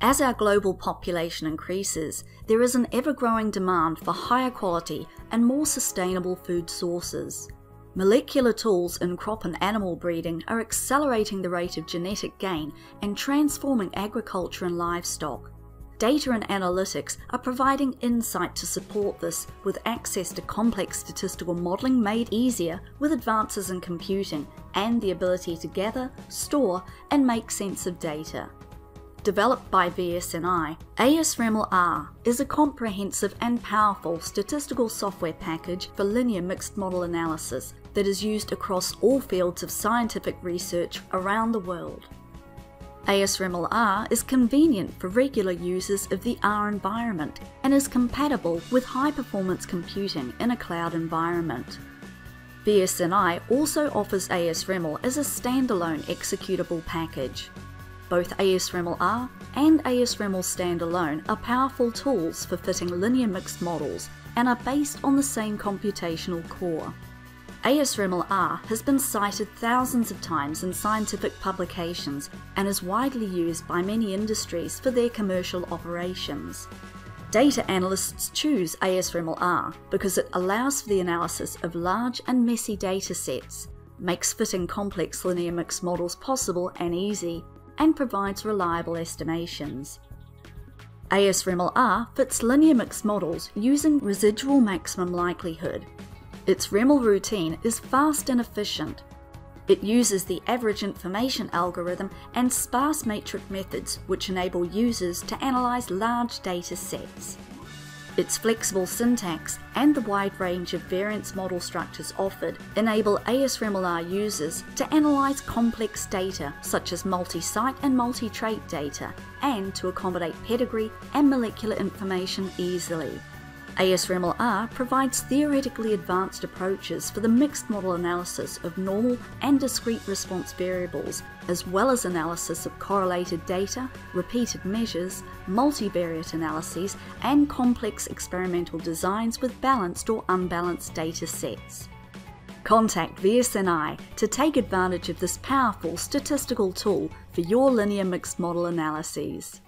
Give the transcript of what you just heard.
As our global population increases, there is an ever growing demand for higher quality and more sustainable food sources. Molecular tools in crop and animal breeding are accelerating the rate of genetic gain and transforming agriculture and livestock. Data and analytics are providing insight to support this with access to complex statistical modelling made easier with advances in computing and the ability to gather, store, and make sense of data. Developed by VSNI, ASReml-R is a comprehensive and powerful statistical software package for linear mixed model analysis that is used across all fields of scientific research around the world. ASReml-R is convenient for regular users of the R environment and is compatible with high-performance computing in a cloud environment. VSNI also offers ASReml as a standalone executable package. Both ASReml-R and ASReml standalone are powerful tools for fitting linear mixed models and are based on the same computational core. ASReml-R has been cited thousands of times in scientific publications and is widely used by many industries for their commercial operations. Data analysts choose ASReml-R because it allows for the analysis of large and messy data sets, makes fitting complex linear mixed models possible and easy, and provides reliable estimations. ASReml-R fits linear mixed models using residual maximum likelihood, its REML routine is fast and efficient. It uses the average information algorithm and sparse matrix methods which enable users to analyze large data sets. Its flexible syntax and the wide range of variance model structures offered enable ASReml-R users to analyze complex data such as multi-site and multi-trait data and to accommodate pedigree and molecular information easily. ASReml-R provides theoretically advanced approaches for the mixed model analysis of normal and discrete response variables, as well as analysis of correlated data, repeated measures, multivariate analyses, and complex experimental designs with balanced or unbalanced data sets. Contact VSNI to take advantage of this powerful statistical tool for your linear mixed model analyses.